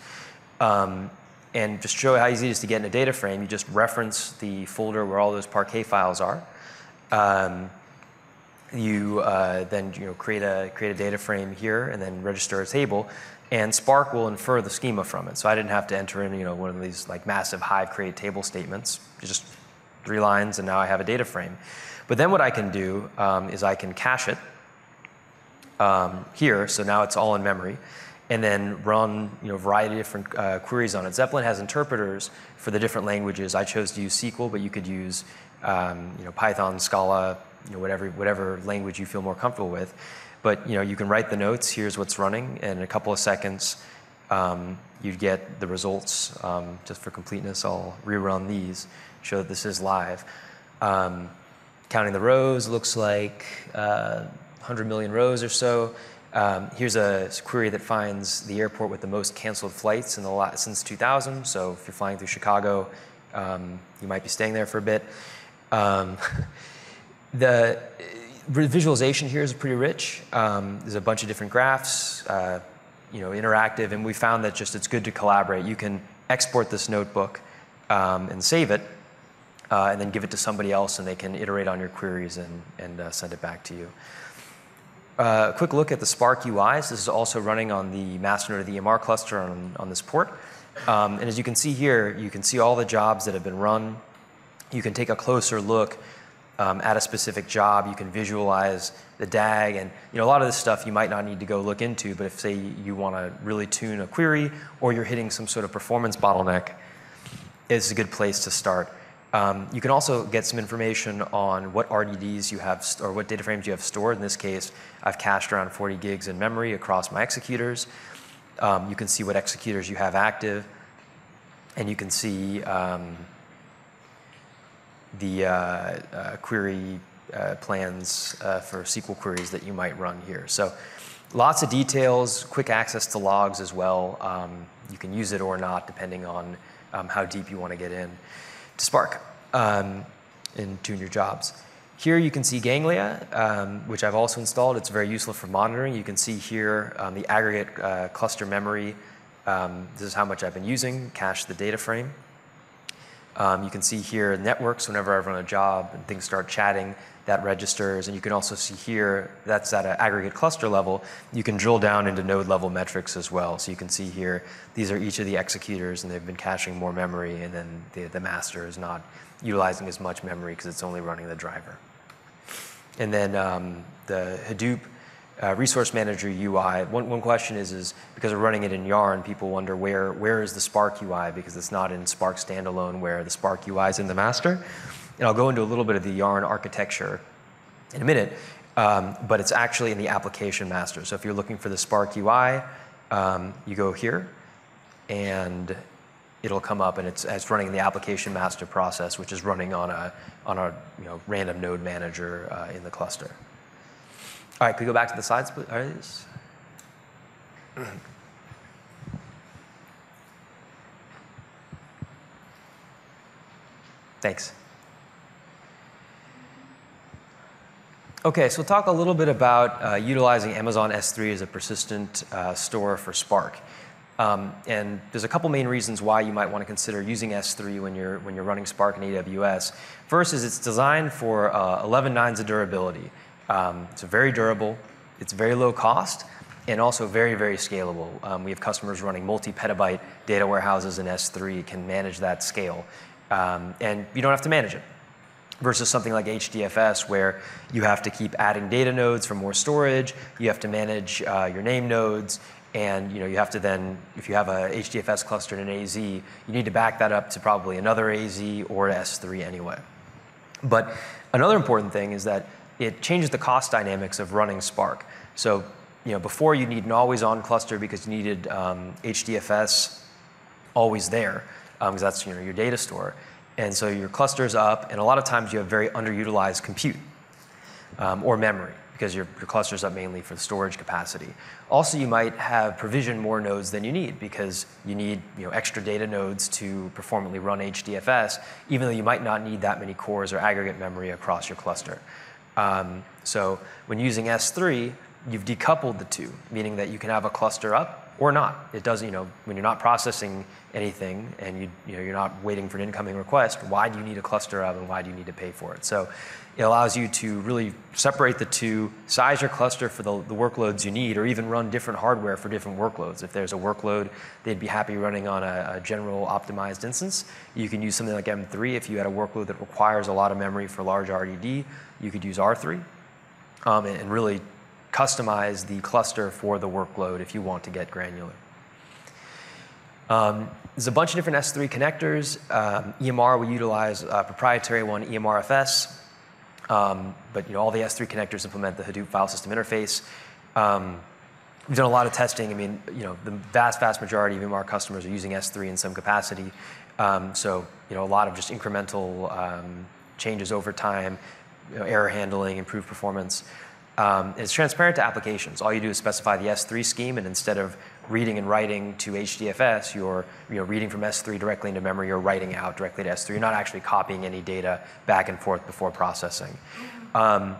Um, and just show how easy it is to get in a data frame, you just reference the folder where all those Parquet files are. Um, you uh, then you know, create, a, create a data frame here and then register a table and Spark will infer the schema from it. So I didn't have to enter in you know, one of these like massive Hive create table statements. Just three lines, and now I have a data frame. But then what I can do um, is I can cache it um, here, so now it's all in memory, and then run you know, a variety of different uh, queries on it. Zeppelin has interpreters for the different languages. I chose to use SQL, but you could use um, you know, Python, Scala, you know, whatever, whatever language you feel more comfortable with. But you, know, you can write the notes, here's what's running, and in a couple of seconds, um, you'd get the results. Um, just for completeness, I'll rerun these show that this is live. Um, counting the rows, looks like uh, 100 million rows or so. Um, here's a query that finds the airport with the most canceled flights in the last, since 2000. So if you're flying through Chicago, um, you might be staying there for a bit. Um, the visualization here is pretty rich. Um, there's a bunch of different graphs, uh, you know, interactive, and we found that just it's good to collaborate. You can export this notebook um, and save it, uh, and then give it to somebody else and they can iterate on your queries and, and uh, send it back to you. Uh, quick look at the Spark UIs. This is also running on the masternode of the EMR cluster on, on this port. Um, and as you can see here, you can see all the jobs that have been run. You can take a closer look um, at a specific job. You can visualize the DAG, and you know a lot of this stuff you might not need to go look into. But if say you want to really tune a query, or you're hitting some sort of performance bottleneck, it's a good place to start. Um, you can also get some information on what RDDs you have, or what data frames you have stored. In this case, I've cached around 40 gigs in memory across my executors. Um, you can see what executors you have active. and you can see um, the uh, uh, query uh, plans for SQL queries that you might run here. So lots of details, quick access to logs as well. Um, you can use it or not depending on um, how deep you want to get in to Spark um, and tune your jobs. Here you can see Ganglia, um, which I've also installed. It's very useful for monitoring. You can see here um, the aggregate uh, cluster memory. Um, this is how much I've been using, cache the data frame. Um, you can see here networks whenever I run a job and things start chatting, that registers. And you can also see here, that's at an aggregate cluster level. You can drill down into node level metrics as well. So you can see here, these are each of the executors and they've been caching more memory and then the, the master is not utilizing as much memory because it's only running the driver. And then um, the Hadoop Resource Manager UI, one, one question is, is because we're running it in Yarn, people wonder where, where is the Spark UI because it's not in Spark standalone where the Spark UI is in the master. And I'll go into a little bit of the Yarn architecture in a minute, um, but it's actually in the application master. So if you're looking for the Spark UI, um, you go here and it'll come up and it's, it's running in the application master process, which is running on a, on a you know, random node manager uh, in the cluster. All right, could we go back to the slides, please? Thanks. Okay, so we'll talk a little bit about uh, utilizing Amazon S3 as a persistent uh, store for Spark. Um, and there's a couple main reasons why you might want to consider using S3 when you're, when you're running Spark in AWS. First is it's designed for uh, 11 nines of durability. Um, it's very durable, it's very low cost, and also very, very scalable. Um, we have customers running multi-petabyte data warehouses in S3, can manage that scale. Um, and you don't have to manage it. Versus something like HDFS, where you have to keep adding data nodes for more storage, you have to manage uh, your name nodes, and you know you have to then, if you have a HDFS cluster in an AZ, you need to back that up to probably another AZ or S3 anyway. But another important thing is that it changes the cost dynamics of running Spark. So you know, before you need an always-on cluster because you needed um, HDFS always there, because um, that's you know, your data store. And so your cluster's up, and a lot of times you have very underutilized compute um, or memory because your, your cluster's up mainly for the storage capacity. Also, you might have provisioned more nodes than you need because you need you know, extra data nodes to performantly run HDFS, even though you might not need that many cores or aggregate memory across your cluster. Um, so when using S3, you've decoupled the two, meaning that you can have a cluster up or not. It doesn't, you know, when you're not processing anything and you, you know, you're not waiting for an incoming request, why do you need a cluster up and why do you need to pay for it? So it allows you to really separate the two, size your cluster for the, the workloads you need, or even run different hardware for different workloads. If there's a workload they'd be happy running on a, a general optimized instance, you can use something like M3. If you had a workload that requires a lot of memory for large RDD, you could use R3 um, and, really customize the cluster for the workload if you want to get granular. Um, there's a bunch of different S3 connectors. Um, EMR, we utilize a proprietary one, EMRFS. Um, but you know, all the S3 connectors implement the Hadoop file system interface. Um, we've done a lot of testing. I mean, you know, the vast, vast majority of EMR customers are using S3 in some capacity. Um, so, you know, a lot of just incremental um, changes over time, you know, error handling, improved performance. Um, it's transparent to applications. All you do is specify the S3 scheme, and instead of reading and writing to HDFS, you're you know, reading from S3 directly into memory or writing out directly to S3. You're not actually copying any data back and forth before processing. Um,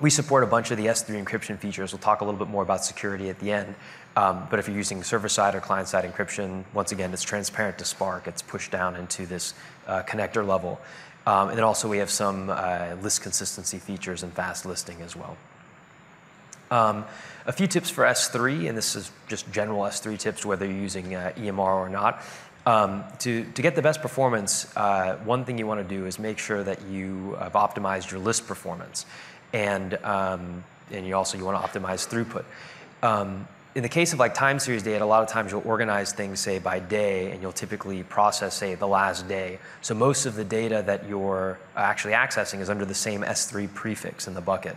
we support a bunch of the S3 encryption features. We'll talk a little bit more about security at the end. Um, but if you're using server-side or client-side encryption, once again, it's transparent to Spark. It's pushed down into this uh, connector level. Um, and then also we have some uh, list consistency features and fast listing as well. Um, a few tips for S3, and this is just general S3 tips, whether you're using uh, EMR or not. Um, to, to get the best performance, uh, one thing you want to do is make sure that you have optimized your list performance. And, um, and you also you want to optimize throughput. In the case of like time series data, a lot of times you'll organize things, say, by day, and you'll typically process, say, the last day. So most of the data that you're actually accessing is under the same S3 prefix in the bucket.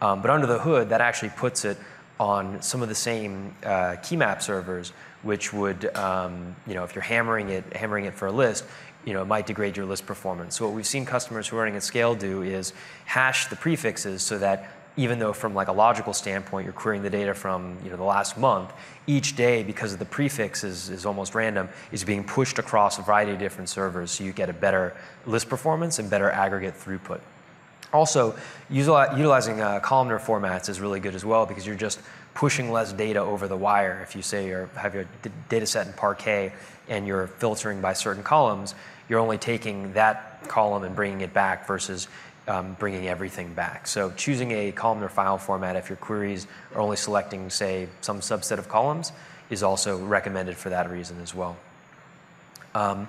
Um, but under the hood, that actually puts it on some of the same uh, key map servers, which would, um, you know, if you're hammering it, hammering it for a list, you know, it might degrade your list performance. So what we've seen customers who are running at scale do is hash the prefixes so that even though from like a logical standpoint, you're querying the data from you know, the last month, each day, because of the prefix is, is almost random, is being pushed across a variety of different servers so you get a better list performance and better aggregate throughput. Also, utilizing uh, columnar formats is really good as well because you're just pushing less data over the wire. If you say you have your data set in Parquet and you're filtering by certain columns, you're only taking that column and bringing it back versus um, bringing everything back. So choosing a columnar file format if your queries are only selecting, say, some subset of columns is also recommended for that reason as well. Um,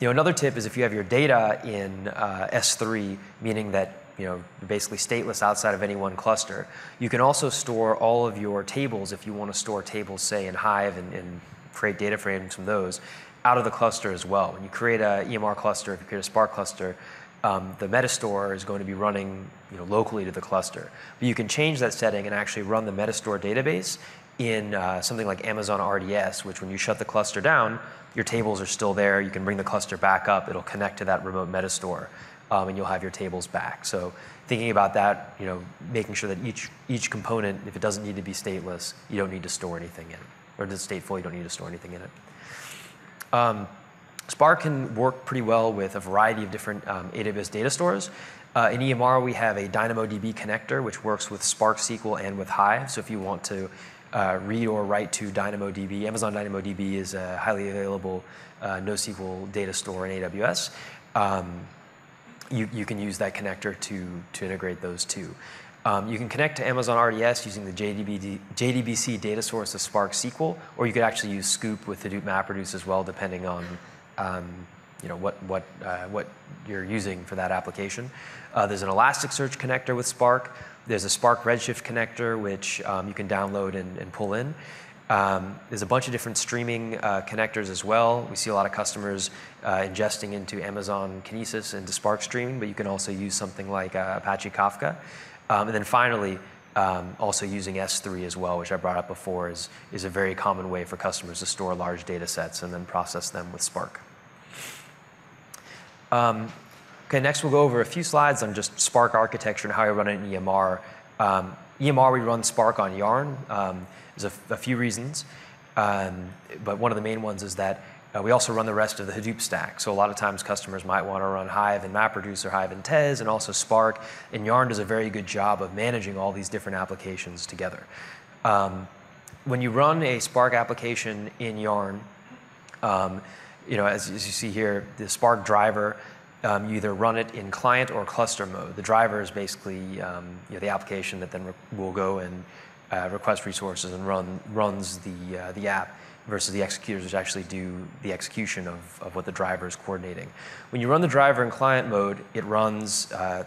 you know, another tip is if you have your data in uh, S3, meaning that you know, basically stateless outside of any one cluster. You can also store all of your tables if you want to store tables, say, in Hive and, and create data frames from those out of the cluster as well. When you create a EMR cluster, if you create a Spark cluster, um, the Metastore is going to be running you know, locally to the cluster. But you can change that setting and actually run the Metastore database in uh, something like Amazon RDS, which when you shut the cluster down, your tables are still there. You can bring the cluster back up. It'll connect to that remote Metastore, um, and you'll have your tables back. So thinking about that, you know, making sure that each each component, if it doesn't need to be stateless, you don't need to store anything in it, or if it's stateful, you don't need to store anything in it. Um, Spark can work pretty well with a variety of different um, AWS data stores. Uh, in EMR, we have a DynamoDB connector, which works with Spark SQL and with Hive. So if you want to uh, read or write to DynamoDB, Amazon DynamoDB is a highly available uh, NoSQL data store in AWS. Um, you, you can use that connector to, to integrate those two. Um, you can connect to Amazon RDS using the JDBD, JDBC data source of Spark SQL, or you could actually use Sqoop with Hadoop MapReduce as well, depending on you know, what, what, uh, what you're using for that application. Uh, there's an Elasticsearch connector with Spark. There's a Spark Redshift connector, which um, you can download and, and pull in. Um, there's a bunch of different streaming uh, connectors as well. We see a lot of customers uh, ingesting into Amazon Kinesis into Spark Streaming, but you can also use something like uh, Apache Kafka. Um, and then finally, um, also using S3 as well, which I brought up before, is, is a very common way for customers to store large data sets and then process them with Spark. Um, okay, next we'll go over a few slides on just Spark architecture and how I run it in EMR. Um, EMR, we run Spark on Yarn. Um, there's a, few reasons, um, but one of the main ones is that we also run the rest of the Hadoop stack. So a lot of times customers might want to run Hive and MapReduce or Hive and Tez and also Spark. And Yarn does a very good job of managing all these different applications together. Um, when you run a Spark application in Yarn, um, you know, as, as, you see here, the Spark driver, um, you either run it in client or cluster mode. The driver is basically um, you know, the application that then will go and uh, request resources and run runs the uh, the app versus the executors which actually do the execution of, of what the driver is coordinating. When you run the driver in client mode, it runs uh,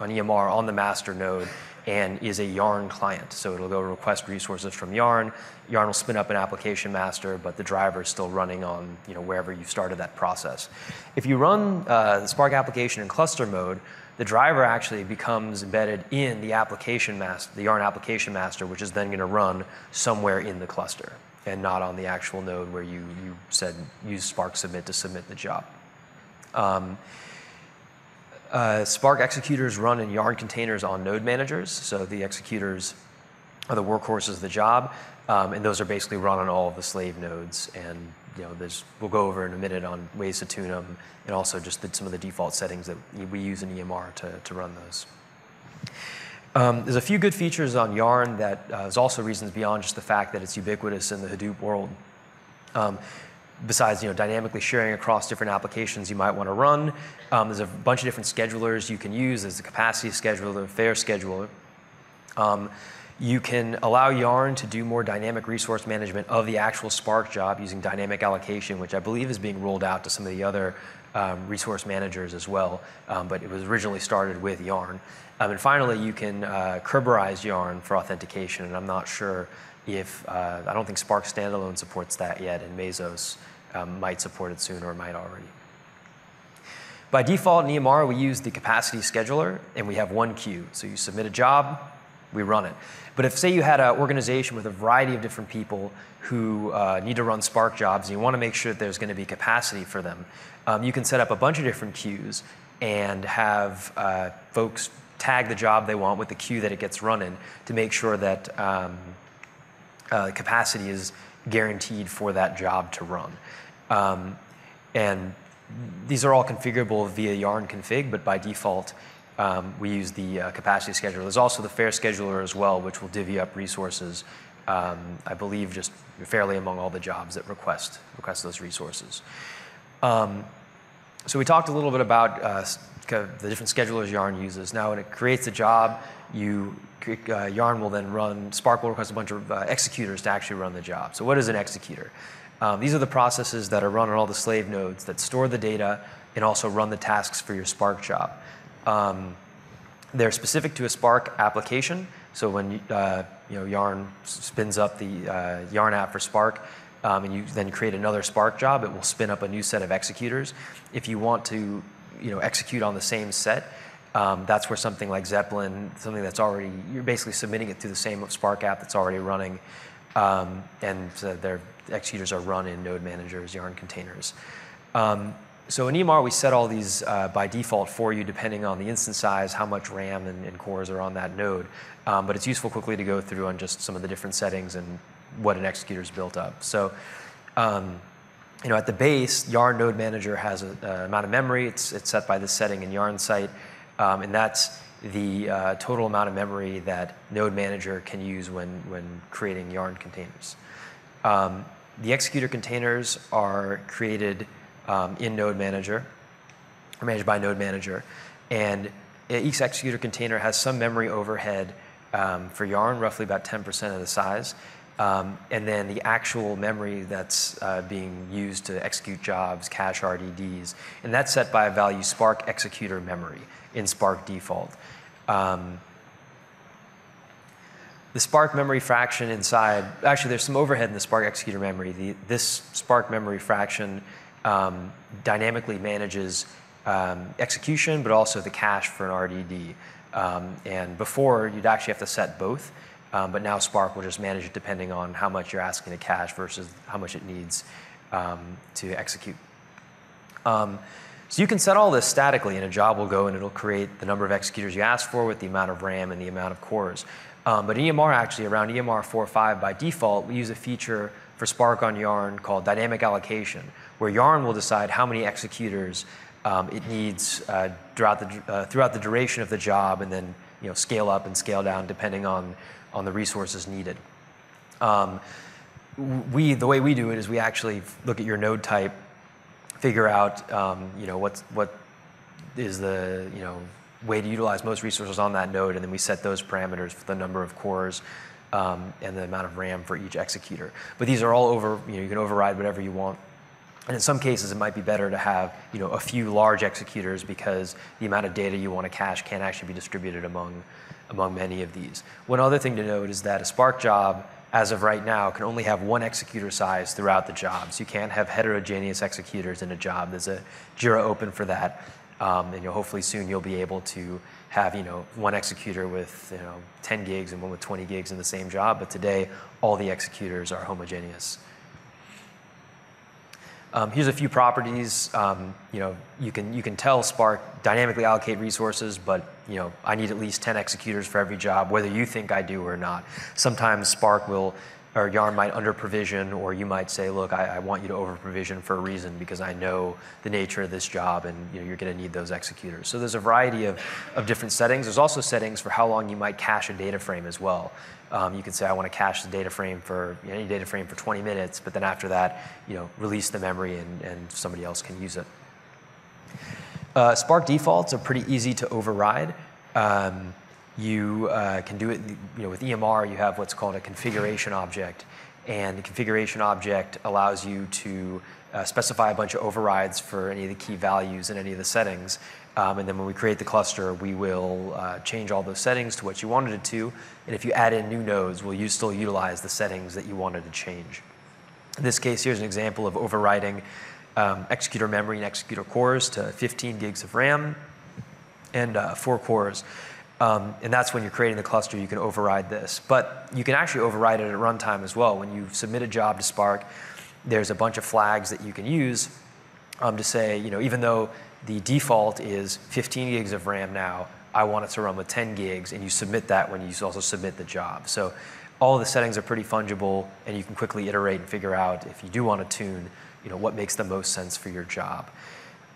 on EMR on the master node and is a Yarn client. So it'll go request resources from Yarn. Yarn will spin up an application master, but the driver is still running on you know, wherever you started that process. If you run uh, the Spark application in cluster mode, the driver actually becomes embedded in the application master, the Yarn application master, which is then going to run somewhere in the cluster and not on the actual node where you, you said use Spark submit to submit the job. Um, uh, Spark executors run in Yarn containers on node managers. So the executors are the workhorses of the job, um, and those are basically run on all of the slave nodes. And you know, there's, we'll go over in a minute on ways to tune them, and also just the, some of the default settings that we use in EMR to, to run those. Um, there's a few good features on Yarn that uh, there's also reasons beyond just the fact that it's ubiquitous in the Hadoop world. Um, besides you know, dynamically sharing across different applications you might want to run, um, there's a bunch of different schedulers you can use. There's the capacity scheduler, the fair scheduler. Um, you can allow Yarn to do more dynamic resource management of the actual Spark job using dynamic allocation, which I believe is being rolled out to some of the other um, resource managers as well, um, but it was originally started with Yarn. Um, and finally, you can uh, Kerberized Yarn for authentication, and I'm not sure if, uh, I don't think Spark Standalone supports that yet, and Mesos um, might support it soon or might already. By default in EMR, we use the capacity scheduler, and we have one queue. So you submit a job, we run it. But if, say, you had an organization with a variety of different people who uh, need to run Spark jobs, and you want to make sure that there's going to be capacity for them, um, you can set up a bunch of different queues and have uh, folks tag the job they want with the queue that it gets run in to make sure that um, uh, capacity is guaranteed for that job to run. Um, and these are all configurable via yarn config, but by default, um, we use the uh, capacity scheduler. There's also the fair scheduler as well, which will divvy up resources, um, I believe, just fairly among all the jobs that request, request those resources. Um, so we talked a little bit about uh, the different schedulers Yarn uses. Now, when it creates a job, you uh, Yarn will then run, Spark will request a bunch of uh, executors to actually run the job. So what is an executor? Um, these are the processes that are run on all the slave nodes that store the data and also run the tasks for your Spark job. Um, they're specific to a Spark application. So when uh, you know Yarn spins up the uh, Yarn app for Spark, um, and you then create another Spark job, it will spin up a new set of executors. If you want to you know, execute on the same set, um, that's where something like Zeppelin, something that's already, you're basically submitting it to the same Spark app that's already running. Um, and uh, their executors are run in node managers, Yarn containers. Um, so in EMR, we set all these uh, by default for you depending on the instance size, how much RAM and, and cores are on that node. Um, but it's useful quickly to go through on just some of the different settings and what an executor is built up. So um, you know, at the base, Yarn Node Manager has an amount of memory. It's, it's set by the setting in Yarn site, um, and that's the uh, total amount of memory that Node Manager can use when, when creating Yarn containers. Um, the executor containers are created um, in Node Manager, or managed by Node Manager, and each executor container has some memory overhead um, for Yarn, roughly about 10% of the size. Um, and then the actual memory that's uh, being used to execute jobs, cache RDDs, and that's set by a value Spark executor memory in Spark default. Um, the Spark memory fraction inside, actually there's some overhead in the Spark executor memory. The, this Spark memory fraction um, dynamically manages um, execution, but also the cache for an RDD. Um, and before, you'd actually have to set both. Um, but now Spark will just manage it depending on how much you're asking to cache versus how much it needs um, to execute. So you can set all this statically, and a job will go and it'll create the number of executors you ask for with the amount of RAM and the amount of cores. But EMR actually, around EMR 4.5 by default, we use a feature for Spark on Yarn called dynamic allocation, where Yarn will decide how many executors it needs uh, throughout, the, uh, throughout the duration of the job, and then you know, scale up and scale down depending on the resources needed. Um, we, the way we do it is we actually look at your node type, figure out, um, you know, what's, what is the, you know, way to utilize most resources on that node, and then we set those parameters for the number of cores um, and the amount of RAM for each executor. But these are all over, you can override whatever you want. And in some cases, it might be better to have, you know, a few large executors because the amount of data you want to cache can't actually be distributed among among many of these. One other thing to note is that a Spark job, as of right now, can only have one executor size throughout the job. So you can't have heterogeneous executors in a job. There's a Jira open for that. Um, and hopefully soon you'll be able to have you know one executor with you know 10 gigs and one with 20 gigs in the same job. But today, all the executors are homogeneous. Um, here's a few properties. Um, you know, you can you can tell Spark dynamically allocate resources, but you know, I need at least 10 executors for every job, whether you think I do or not. Sometimes Spark will or Yarn might under provision, or you might say, look, I, I, want you to over provision for a reason because I know the nature of this job and you know, you're going to need those executors. So there's a variety of, of different settings. There's also settings for how long you might cache a data frame as well. Um, you can say, I want to cache the data frame for any data frame for 20 minutes, but then after that, you know, release the memory and, and somebody else can use it. Uh, Spark defaults are pretty easy to override. Um, you uh, can do it, you know, with EMR, you have what's called a configuration object. And the configuration object allows you to uh, specify a bunch of overrides for any of the key values in any of the settings. Um, and then when we create the cluster, we will uh, change all those settings to what you wanted it to. And if you add in new nodes, will you still utilize the settings that you wanted to change? In this case, here's an example of overriding um, executor memory and executor cores to 15 gigs of RAM and uh, four cores. Um, and that's when you're creating the cluster, you can override this. But you can actually override it at runtime as well. When you submit a job to Spark, there's a bunch of flags that you can use to say, you know, even though the default is 15 gigs of RAM now, I want it to run with 10 gigs, and you submit that when you also submit the job. So all the settings are pretty fungible, and you can quickly iterate and figure out if you do want to tune, you know, what makes the most sense for your job.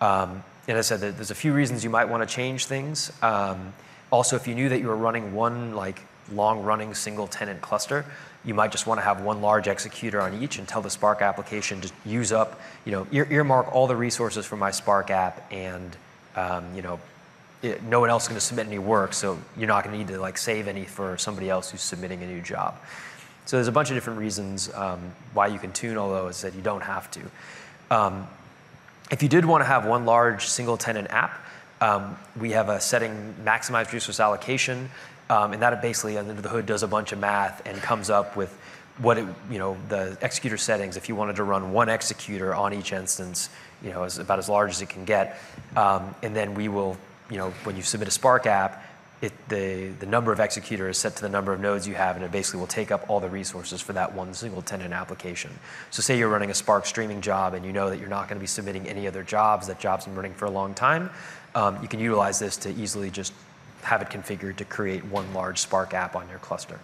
Um, and I said, that there's a few reasons you might want to change things. Um, also, if you knew that you were running one like long-running single tenant cluster, you might just want to have one large executor on each and tell the Spark application to use up, you know, ear- earmark all the resources for my Spark app, and um, you know, it, no one else is going to submit any work, so you're not going to need to like save any for somebody else who's submitting a new job. So there's a bunch of different reasons um, why you can tune, although it's that you don't have to. Um, if you did want to have one large single tenant app, um, we have a setting maximize resource allocation, um, and that basically under the hood does a bunch of math and comes up with what it, you know, the executor settings. If you wanted to run one executor on each instance, you know, is about as large as it can get, um, and then we will, you know, when you submit a Spark app, it, the, the number of executors is set to the number of nodes you have, and it basically will take up all the resources for that one single tenant application. So say you're running a Spark streaming job and you know that you're not going to be submitting any other jobs, that job's been running for a long time, um, you can utilize this to easily just have it configured to create one large Spark app on your cluster.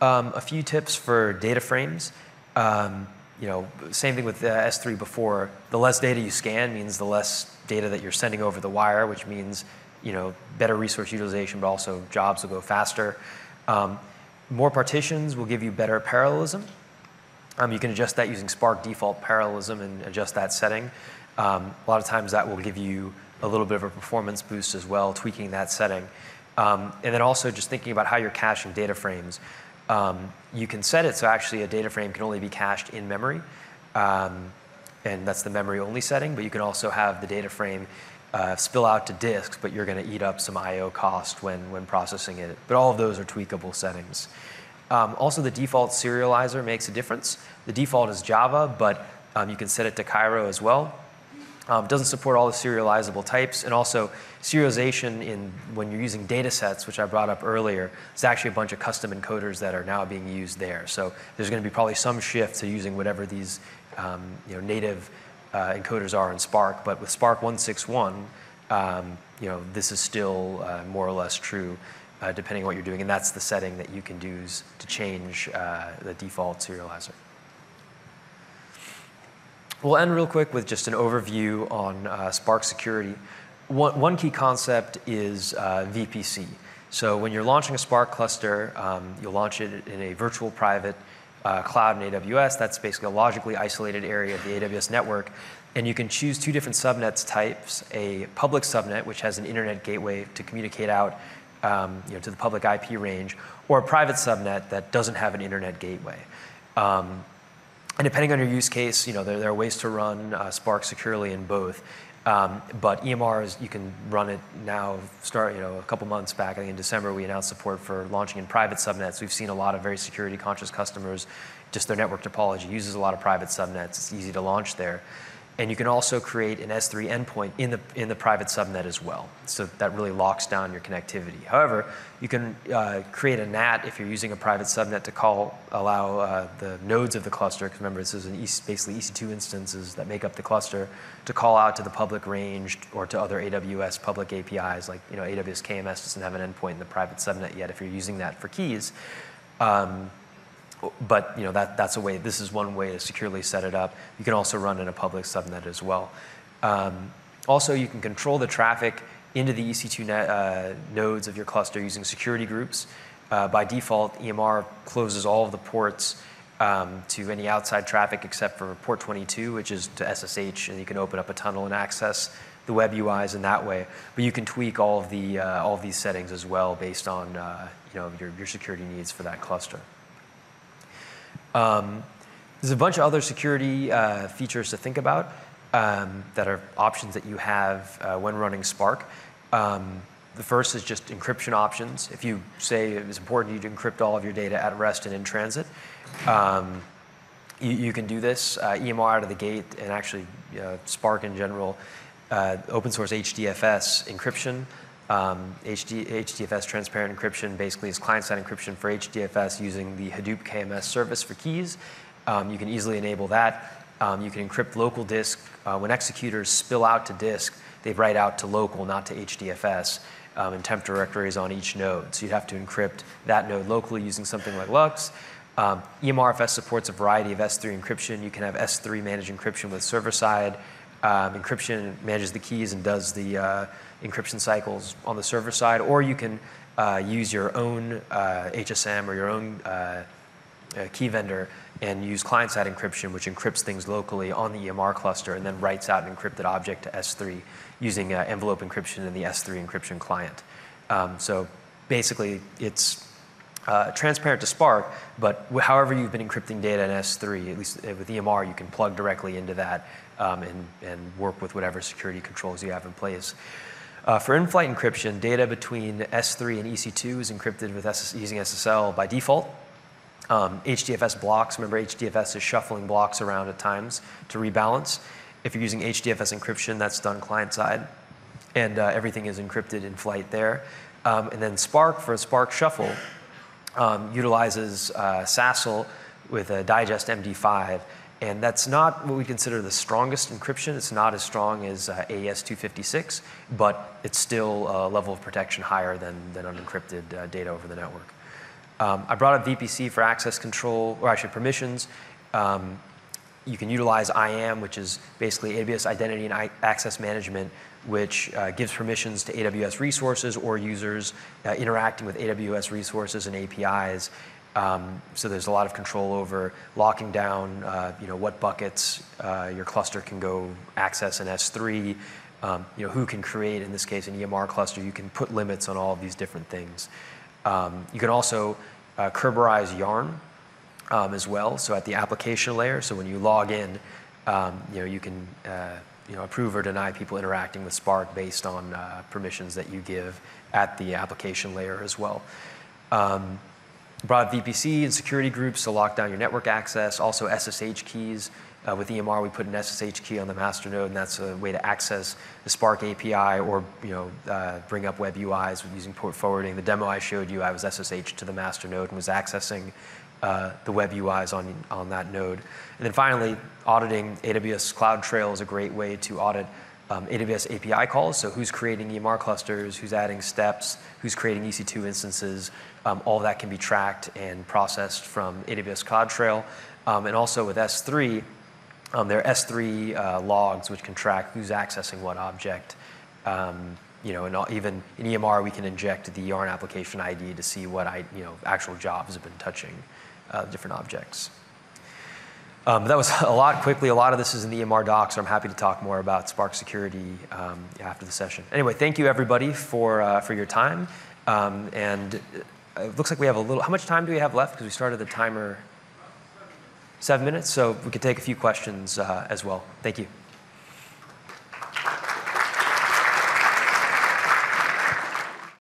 Um, a few tips for data frames. Um, you know, same thing with S3 before. The less data you scan means the less data that you're sending over the wire, which means you know better resource utilization, but also jobs will go faster. Um, more partitions will give you better parallelism. Um, you can adjust that using Spark default parallelism and adjust that setting. Um, a lot of times that will give you a little bit of a performance boost as well, tweaking that setting. Um, and then also just thinking about how you're caching data frames. Um, you can set it so actually a data frame can only be cached in memory. Um, and that's the memory only setting, but you can also have the data frame uh, spill out to disks, but you're going to eat up some I/O cost when when processing it. But all of those are tweakable settings. Also, the default serializer makes a difference. The default is Java, but you can set it to Kryo as well. Um, doesn't support all the serializable types, and also serialization in when you're using data sets, which I brought up earlier, there's actually a bunch of custom encoders that are now being used there. So there's going to be probably some shift to using whatever these um, you know, native uh, encoders are in Spark. But with Spark 161, um, you know, this is still uh, more or less true, uh, depending on what you're doing, and that's the setting that you can use to change uh, the default serializer. We'll end real quick with just an overview on uh, Spark security. One, one, key concept is uh, VPC. So when you're launching a Spark cluster, um, you'll launch it in a virtual private uh, cloud in AWS. That's basically a logically isolated area of the AWS network. And you can choose two different subnets types, a public subnet, which has an internet gateway to communicate out um, you know, to the public IP range, or a private subnet that doesn't have an internet gateway. Um, and depending on your use case, you know, there, are ways to run uh, Spark securely in both. Um, but EMR is, you can run it now, start, you know, a couple months back, I think in December, we announced support for launching in private subnets. We've seen a lot of very security conscious customers, just their network topology uses a lot of private subnets. It's easy to launch there. And you can also create an S3 endpoint in the, in the private subnet as well. So that really locks down your connectivity. However, you can uh, create a NAT if you're using a private subnet to call, allow uh, the nodes of the cluster, because remember this is an EC, basically EC2 instances that make up the cluster, to call out to the public range or to other AWS public APIs. Like you know, AWS KMS doesn't have an endpoint in the private subnet yet if you're using that for keys. Um, but you know that that's a way. This is one way to securely set it up. You can also run in a public subnet as well. Um, also, you can control the traffic into the EC2 net, uh, nodes of your cluster using security groups. Uh, by default, EMR closes all of the ports um, to any outside traffic except for port 22, which is to SSH, and you can open up a tunnel and access the web UIs in that way. But you can tweak all of the uh, all of these settings as well based on uh, you know your, your security needs for that cluster. Um, there's a bunch of other security uh, features to think about um, that are options that you have uh, when running Spark. Um, the first is just encryption options. If you say it's important you to encrypt all of your data at rest and in transit, um, you, you, can do this. Uh, EMR out of the gate, and actually uh, Spark in general, uh, open source HDFS encryption. Um, HD, HDFS transparent encryption basically is client-side encryption for HDFS using the Hadoop KMS service for keys. Um, you can easily enable that. Um, you can encrypt local disk. Uh, when executors spill out to disk, they write out to local, not to HDFS, um, and temp directories on each node. So you'd have to encrypt that node locally using something like LUKS. Um, EMRFS supports a variety of S3 encryption. You can have S3 managed encryption with server-side um, encryption, manages the keys and does the uh, encryption cycles on the server side, or you can uh, use your own uh, HSM or your own uh, uh, key vendor and use client-side encryption, which encrypts things locally on the EMR cluster and then writes out an encrypted object to S3 using uh, envelope encryption in the S3 encryption client. Um, so basically, it's uh, transparent to Spark, but however you've been encrypting data in S3, at least with EMR, you can plug directly into that and, and work with whatever security controls you have in place. Uh, for in-flight encryption, data between S3 and EC2 is encrypted using SSL by default. Um, HDFS blocks, remember HDFS is shuffling blocks around at times to rebalance. If you're using HDFS encryption, that's done client side, and uh, everything is encrypted in flight there. Um, and then Spark for Spark Shuffle um, utilizes uh, SASL with a Digest MD5, and that's not what we consider the strongest encryption. It's not as strong as uh, AES 256, but it's still a level of protection higher than, than unencrypted uh, data over the network. Um, I brought up VPC for access control, or actually permissions. Um, you can utilize IAM, which is basically AWS Identity and I Access Management, which uh, gives permissions to AWS resources or users uh, interacting with AWS resources and APIs. Um, so there's a lot of control over locking down, uh, you know, what buckets uh, your cluster can go access in S3. Um, you know, who can create, in this case, an EMR cluster. You can put limits on all of these different things. Um, you can also uh, Kerberize Yarn um, as well. So at the application layer, so when you log in, you know, you can uh, you know, approve or deny people interacting with Spark based on uh, permissions that you give at the application layer as well. Broad VPC and security groups to lock down your network access, also SSH keys. Uh, with EMR, we put an SSH key on the master node, and that's a way to access the Spark API or you know uh, bring up web UIs using port forwarding. The demo I showed you, I was SSH to the master node and was accessing uh, the web UIs on, on that node. And then finally, auditing AWS CloudTrail is a great way to audit um, AWS API calls. So who's creating EMR clusters, who's adding steps, who's creating EC2 instances. Um, all that can be tracked and processed from AWS CloudTrail. Um, and also with S3, um, there are S3 uh, logs which can track who's accessing what object. Um, you know, and even in EMR, we can inject the Yarn application ID to see what I, you know, actual jobs have been touching uh, different objects. Um, that was a lot quickly. A lot of this is in the EMR docs, so I'm happy to talk more about Spark security um, after the session. Anyway, thank you everybody for, uh, for your time. And it looks like we have a little, how much time do we have left? Because we started the timer seven minutes, so we could take a few questions uh, as well. Thank you.